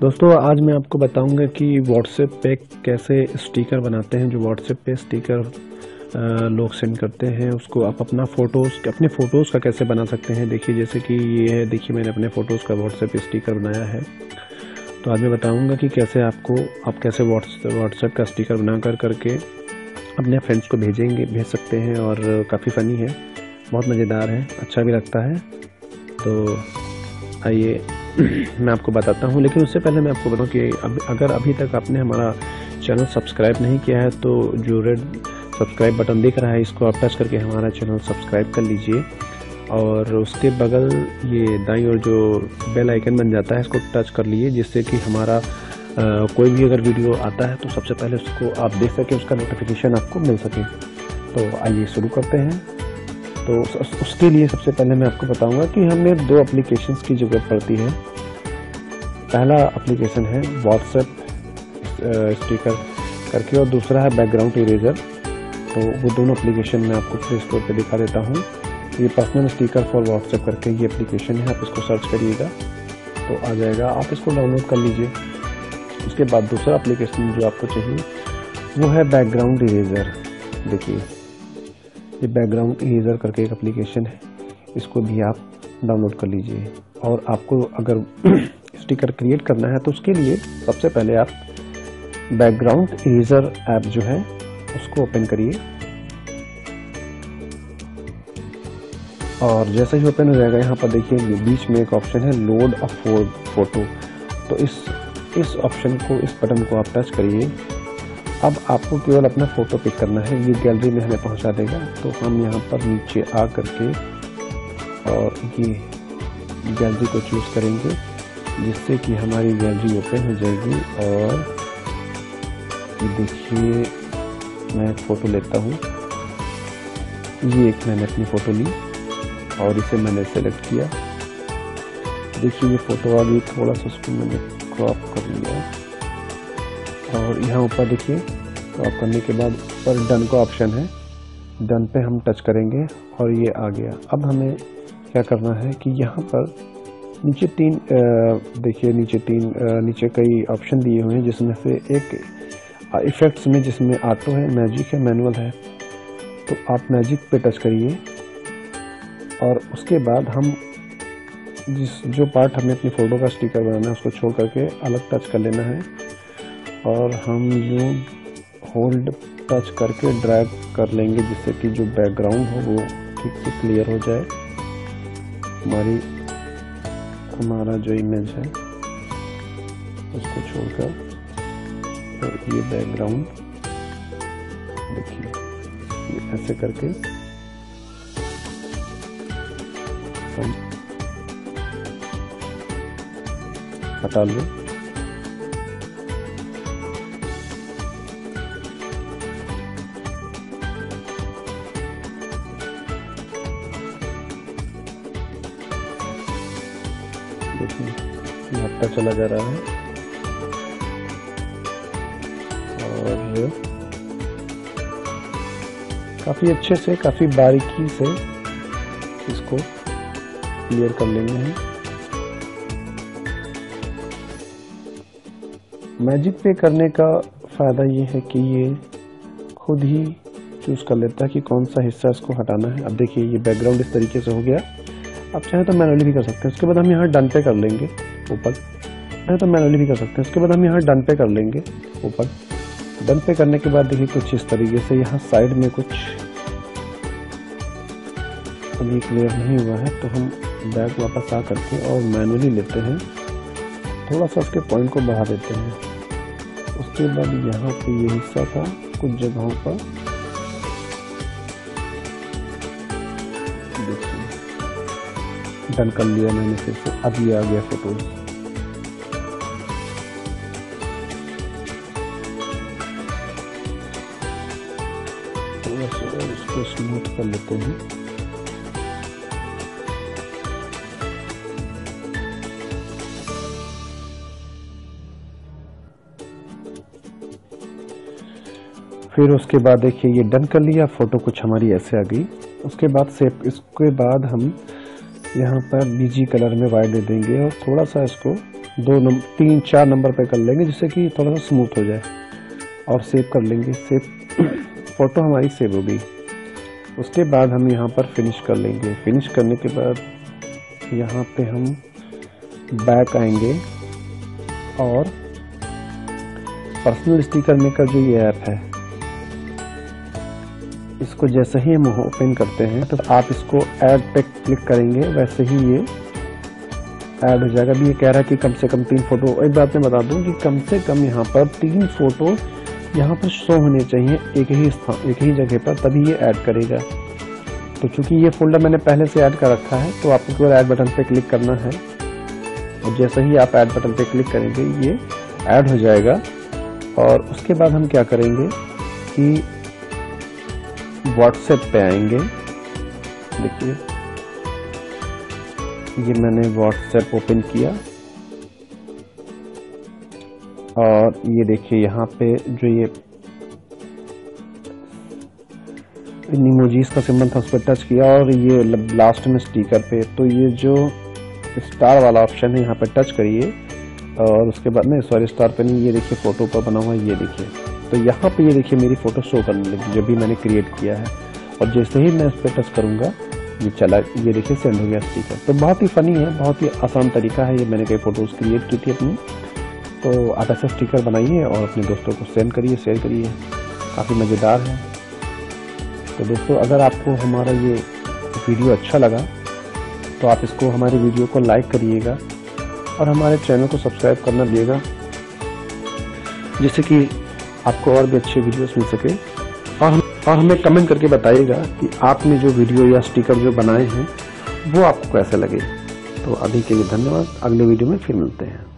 दोस्तों, आज मैं आपको बताऊँगा कि व्हाट्सएप पे कैसे स्टिकर बनाते हैं। जो व्हाट्सएप पे स्टिकर लोग सेंड करते हैं, उसको आप अपना फ़ोटोज़ अपने फ़ोटोज़ का कैसे बना सकते हैं? देखिए, जैसे कि ये है, देखिए, मैंने अपने फ़ोटोज़ का व्हाट्सएप स्टिकर बनाया है। तो आज मैं बताऊँगा कि कैसे आपको, आप कैसे व्हाट्सएप का स्टिकर बना कर करके अपने फ्रेंड्स को भेजेंगे, भेज सकते हैं और काफ़ी फ़नी है, बहुत मज़ेदार है अच्छा भी लगता है। तो आइए मैं आपको बताता हूँ लेकिन उससे पहले मैं आपको बताऊँ कि अब अगर अभी तक आपने हमारा चैनल सब्सक्राइब नहीं किया है तो जो रेड सब्सक्राइब बटन दिख रहा है इसको आप टच करके हमारा चैनल सब्सक्राइब कर लीजिए। और उसके बगल ये दाई और जो बेल आइकन बन जाता है इसको टच कर लीजिए जिससे कि हमारा आ, कोई भी अगर वीडियो आता है तो सबसे पहले उसको आप देख सकें उसका नोटिफिकेशन आपको मिल सके। तो आइए शुरू करते हैं। तो उसके लिए सबसे पहले मैं आपको बताऊँगा कि हमें दो एप्लीकेशंस की ज़रूरत पड़ती है। पहला एप्लीकेशन है व्हाट्सएप स्टिकर करके, और दूसरा है बैकग्राउंड इरेजर तो वो दोनों एप्लीकेशन मैं आपको प्ले स्टोर पर दिखा देता हूँ। ये पर्सनल स्टिकर फॉर व्हाट्सएप करके ये एप्लीकेशन है, आप इसको सर्च करिएगा तो आ जाएगा। आप इसको डाउनलोड कर लीजिए। उसके बाद दूसरा एप्लीकेशन जो आपको चाहिए, वो है बैकग्राउंड इरेजर देखिए ये बैकग्राउंड इरेजर करके एक एप्लीकेशन है। इसको भी आप डाउनलोड कर लीजिए। और आपको अगर स्टिकर क्रिएट करना है तो उसके लिए सबसे पहले आप बैकग्राउंड इरेजर ऐप जो है, उसको ओपन करिए। और जैसे ही ओपन हो जाएगा, यहाँ पर देखिए बीच में एक ऑप्शन है लोड अ फ़ोटो तो इस इस ऑप्शन को, इस बटन को आप टच करिए। अब आपको केवल अपना फ़ोटो पिक करना है, ये गैलरी में हमें पहुँचा देगा। तो हम यहाँ पर नीचे आ करके और ये गैलरी को चूज़ करेंगे, जिससे कि हमारी गैलरी ओपन हो जाएगी। और देखिए, मैं फ़ोटो लेता हूँ। ये एक मैंने अपनी फ़ोटो ली, और इसे मैंने सेलेक्ट किया। देखिए, ये फ़ोटो आ गई, थोड़ा सा उसको मैंने क्रॉप कर लिया। और यहाँ ऊपर देखिए क्रॉप करने के बाद ऊपर डन का ऑप्शन है। डन पे हम टच करेंगे और ये आ गया। अब हमें क्या करना है कि यहाँ पर नीचे तीन देखिए नीचे तीन नीचे कई ऑप्शन दिए हुए हैं, जिसमें से एक इफ़ेक्ट्स में जिसमें ऑटो है मैजिक है मैनुअल है। तो आप मैजिक पे टच करिए। और उसके बाद हम जिस, जो पार्ट हमें अपनी फ़ोटो का स्टिकर बनाना है, उसको छोड़ करके अलग टच कर लेना है। और हम यूँ होल्ड टच करके ड्रैग कर लेंगे, जिससे कि जो बैकग्राउंड हो, वो ठीक से क्लियर हो जाए। हमारी, हमारा जो इमेज है, उसको छोड़कर तो ये बैकग्राउंड देखिए ऐसे करके हम हटा लें। देखिए। हटता चला जा रहा है। और काफ़ी अच्छे से, काफ़ी बारीकी से इसको क्लियर कर लेंगे हैं मैजिक पे करने का फ़ायदा ये है कि ये खुद ही चूज़ कर लेता है कि कौन सा हिस्सा इसको हटाना है। अब देखिए, ये बैकग्राउंड इस तरीके से हो गया। आप चाहे तो मैनुअली भी कर सकते हैं। उसके बाद हम यहाँ डन पे कर लेंगे, ऊपर। चाहे तो मैनुअली भी कर सकते हैं। उसके बाद हम यहाँ डन पे कर लेंगे, ऊपर। डन पे करने के बाद देखिए कुछ इस तरीके से यहाँ साइड में कुछ अभी क्लियर नहीं हुआ है तो हम बैक वापस आ करके और मैनुअली लेते हैं। थोड़ा सा उसके पॉइंट को बढ़ा देते हैं। उसके बाद यहाँ पे ये हिस्सा था, कुछ जगहों पर। डन कर लिया मैंने फिर से। अब ये आ गया थोड़ा सा इसको स्मूथ कर लेते हैं। फिर उसके बाद देखिए, ये डन कर लिया फ़ोटो कुछ हमारी ऐसे आ गई। उसके बाद से, इसके बाद हम यहाँ पर बीजी कलर में वाइट दे देंगे और थोड़ा सा इसको दो नंबर तीन, चार नंबर पे कर लेंगे जिससे कि थोड़ा सा स्मूथ हो जाए। और सेव कर लेंगे। सेव फ़ोटो हमारी सेव हो गई। उसके बाद हम यहाँ पर फिनिश कर लेंगे। फिनिश करने के बाद यहाँ पे हम बैक आएँगे और पर्सनल स्टिकर मेकर जो ये ऐप है इसको जैसे ही हम ओपन करते हैं तो आप इसको ऐड पे क्लिक करेंगे, वैसे ही ये ऐड हो जाएगा। भी ये कह रहा है कि कम से कम तीन फ़ोटो एक बात मैं बता दूँ कि कम से कम यहाँ पर तीन फ़ोटो यहाँ पर शो होने चाहिए एक ही स्थान, एक ही जगह पर, तभी ये ऐड करेगा। तो चूँकि ये फोल्डर मैंने पहले से ऐड कर रखा है तो आपको केवल ऐड बटन पे क्लिक करना है। और जैसे ही आप ऐड बटन पे क्लिक करेंगे, ये ऐड हो जाएगा। और उसके बाद हम क्या करेंगे कि व्हाट्सएप पे आएँगे। देखिए। ये मैंने व्हाट्सएप ओपन किया। और ये देखिए, यहाँ पे जो ये निमोजीज का सिंबल था, उस पर टच किया और ये लास्ट में स्टिकर पे। तो ये जो स्टार वाला ऑप्शन है, यहाँ पे टच करिए। और उसके बाद में सॉरी स्टार पे नहीं, ये देखिए फ़ोटो पर बना हुआ ये देखिए। तो यहाँ पे ये देखिए मेरी फ़ोटो शो करने लगी जो भी मैंने क्रिएट किया है। और जैसे ही मैं इस पर टच करूँगा, ये चला, ये देखिए सेंड हो गया स्टिकर तो बहुत ही फनी है, बहुत ही आसान तरीका है ये, मैंने कई फ़ोटोज़ क्रिएट की थी अपनी। तो आप ऐसा स्टिकर बनाइए और अपने दोस्तों को सेंड करिए शेयर करिए। काफ़ी मज़ेदार है। तो दोस्तों, अगर आपको हमारा ये वीडियो अच्छा लगा तो आप इसको हमारे वीडियो को लाइक करिएगा और हमारे चैनल को सब्सक्राइब करना दिएगा जिससे कि आपको और भी अच्छे वीडियोस मिल सके। और हम और हमें कमेंट करके बताइएगा कि आपने जो वीडियो या स्टिकर जो बनाए हैं, वो आपको कैसे लगे। तो अभी के लिए धन्यवाद। अगले वीडियो में फिर मिलते हैं।